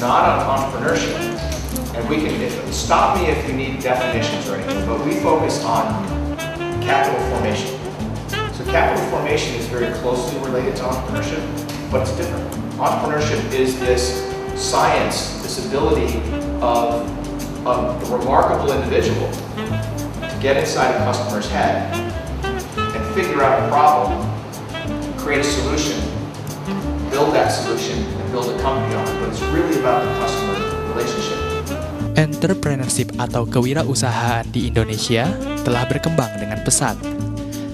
Not on entrepreneurship. And we can, stop me if you need definitions or anything, but we focus on capital formation. So capital formation is very closely related to entrepreneurship, but it's different. Entrepreneurship is this science, this ability of, of a remarkable individual to get inside a customer's head and figure out a problem, create a solution, build that solution, and build a company on it. But it's really about the customer relationship. Entrepreneurship atau kewirausahaan di Indonesia telah berkembang dengan pesat.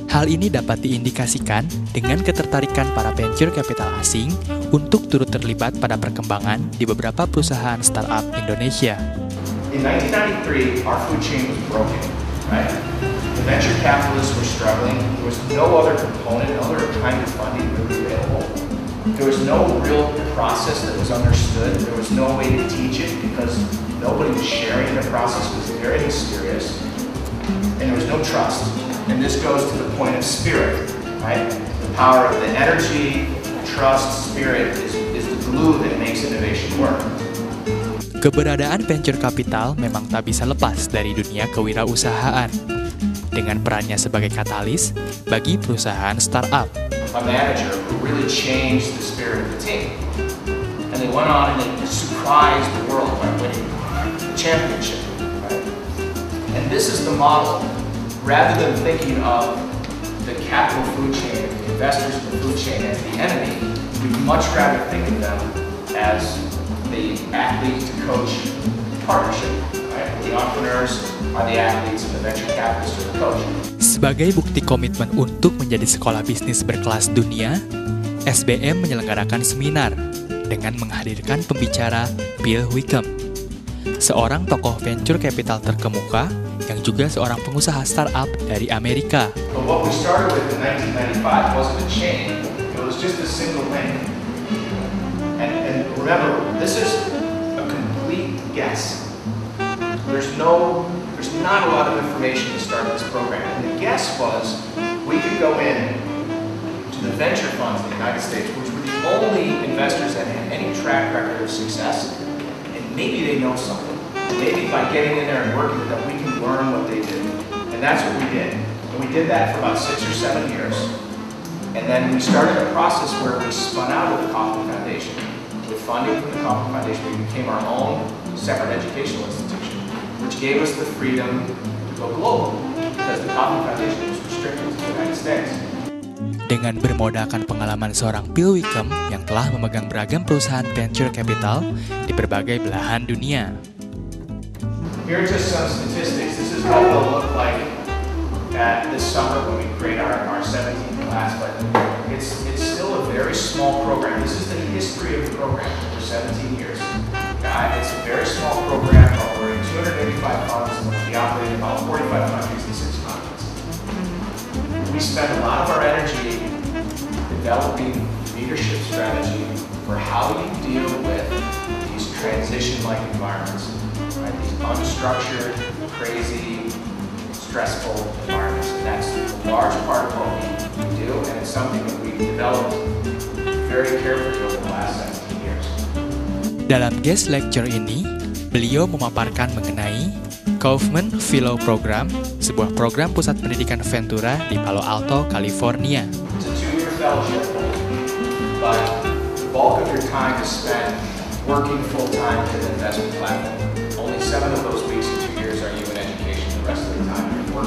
Hal ini dapat diindikasikan dengan ketertarikan para venture capital asing untuk turut terlibat pada perkembangan di beberapa perusahaan startup Indonesia. In 1993, our food chain was broken, right? The venture capitalists were struggling. There was no other component, other kind of funding really available. There was no real process that was understood. There was no way to teach it because nobody was sharing. The process It was very mysterious. And there was no trust. And this goes to the point of spirit, right? The power of the energy, trust, spirit is, is the glue that makes innovation work. Keberadaan venture capital memang tak bisa lepas dari dunia kewirausahaan, dengan perannya sebagai katalis bagi perusahaan startup. A manager who really changed the spirit of the team. And they went on and they surprised the world by winning the championship. Right? And this is the model. Rather than thinking of the capital food chain, the investors in the food chain as the enemy, we'd much rather think of them as the athlete to coach partnership. Right? The entrepreneurs Sebagai bukti komitmen untuk menjadi sekolah bisnis berkelas dunia, SBM menyelenggarakan seminar dengan menghadirkan pembicara Bill Wickham, seorang tokoh venture capital terkemuka yang juga seorang pengusaha startup dari Amerika. There's no not a lot of information to start this program. And the guess was we could go in to the venture funds in the United States, which were the only investors that had any track record of success, and maybe they know something. Maybe by getting in there and working with them, we can learn what they do. And that's what we did. And we did that for about six or seven years. And then we started a process where we spun out of the Kauffman Foundation. With funding from the Kauffman Foundation, we became our own separate educational institution, which gave us the freedom to go global because the Kauffman Foundation was restricted to the United States. Dengan bermodalkan pengalaman seorang Bill Wickham yang telah memegang beragam perusahaan venture capital di berbagai belahan dunia. Here are just some statistics. This is what they'll look like at this summer when we create our, our 17th class, but it's, it's still a very small program. This is the history of the program for 17 years. Uh, it's a very small program, but we're in 285 funds, we operate in about 45 countries and six continents. We spend a lot of our energy developing leadership strategy for how you deal with these transition-like environments, right? These unstructured, crazy, stressful environments. And that's a large part of what we do, and it's something that we've developed very carefully over the last 17 years. Dalam guest lecture ini, beliau memaparkan mengenai Kaufman Fellow Program, sebuah program pusat pendidikan Ventura di Palo Alto, California. It's a two-year fellowship, but the bulk of your time is spent working full-time in an investment platform. Only seven of those weeks in two years are you in education. The rest of the time you're.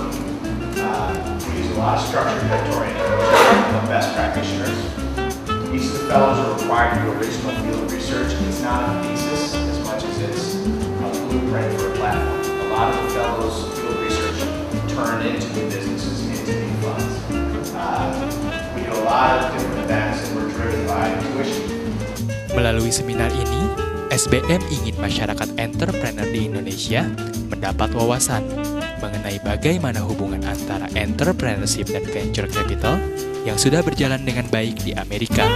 Uh, we use a lot of structured mentoring of best practitioners. Each of the fellows are required to do original field research. It's not a thesis as much as it's a blueprint for a platform. A lot of the fellows' field research turn into new businesses, into new funds. Uh, we do a lot of different events and we're driven by tuition. Melalui seminar ini, SBM ingin masyarakat entrepreneur di Indonesia mendapat wawasan mengenai bagaimana hubungan antara entrepreneurship dan venture capital yang sudah berjalan dengan baik di Amerika.